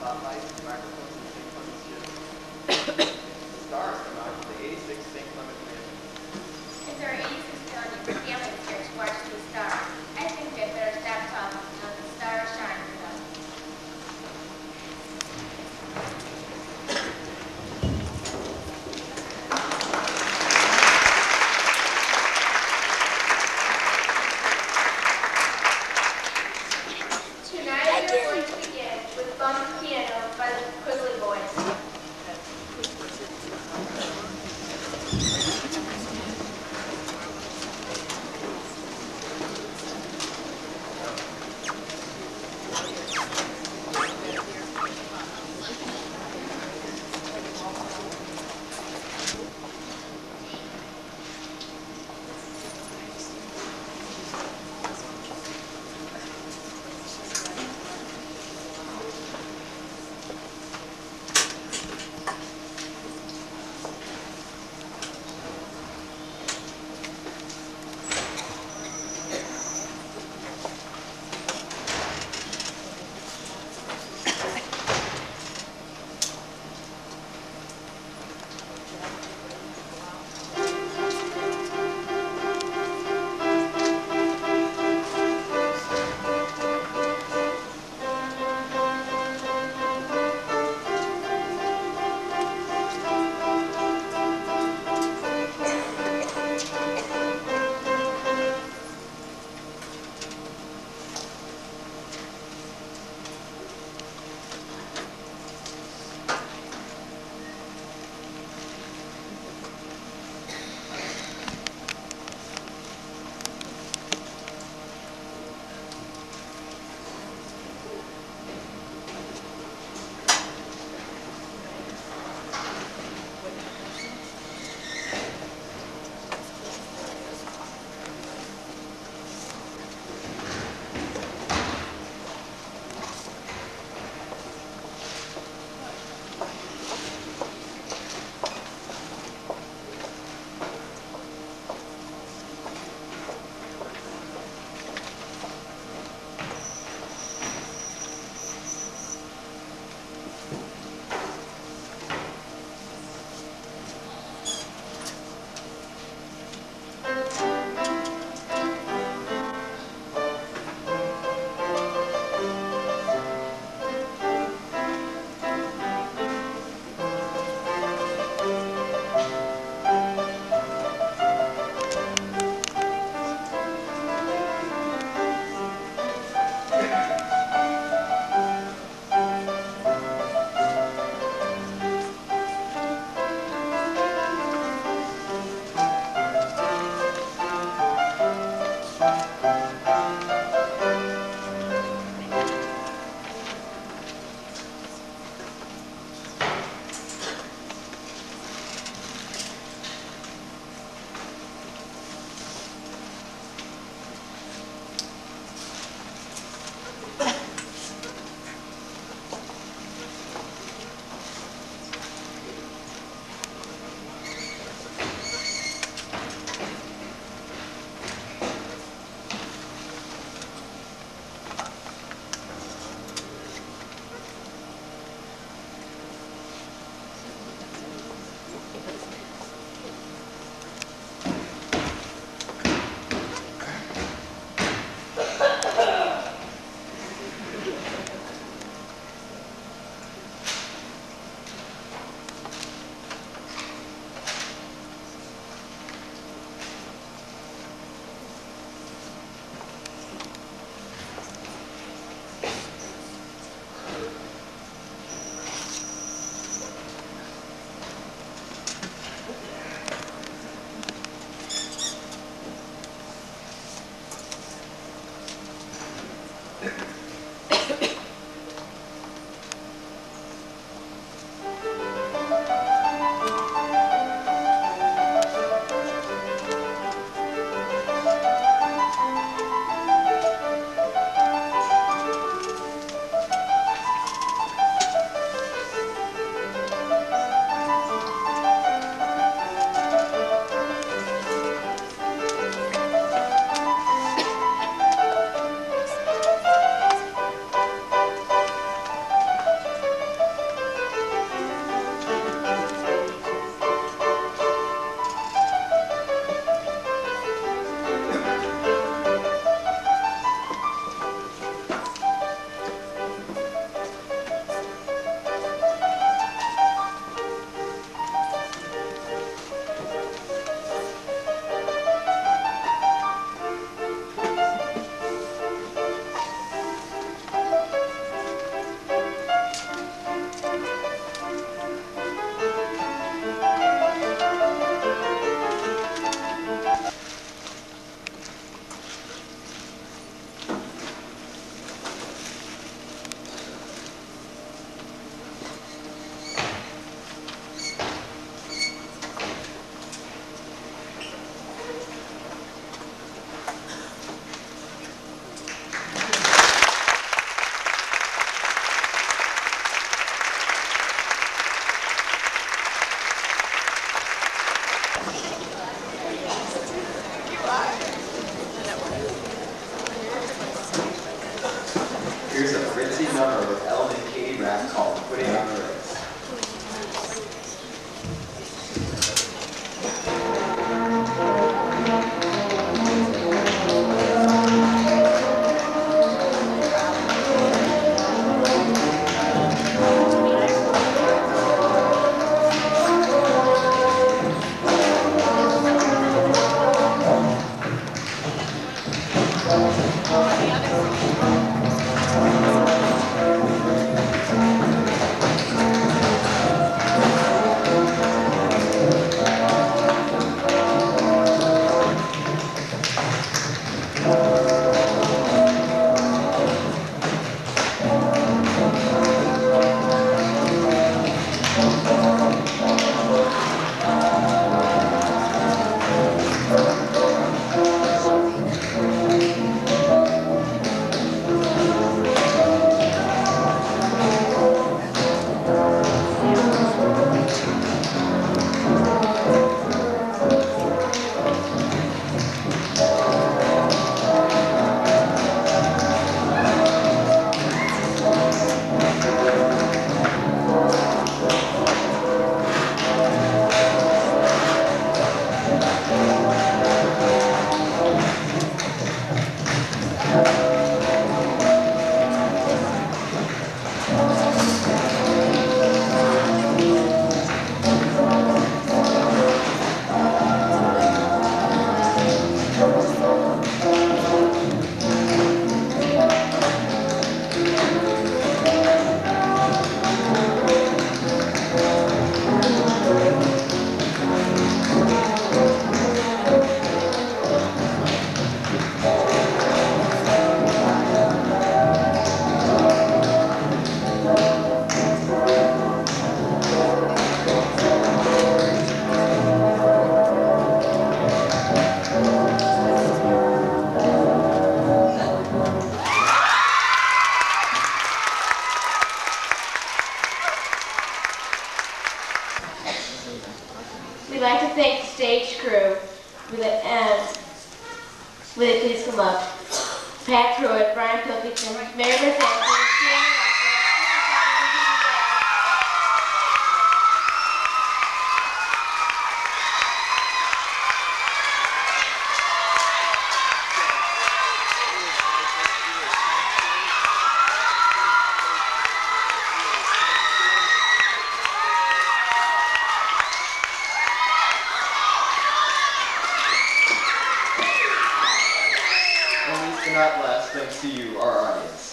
spotlights, microphones, and the stars come out Here's a fritzy number with L. We'd like to thank the stage crew. With it, um, will it please come up? Pat Pruitt, Brian Pilkington, Mary not last, thanks to you, our audience.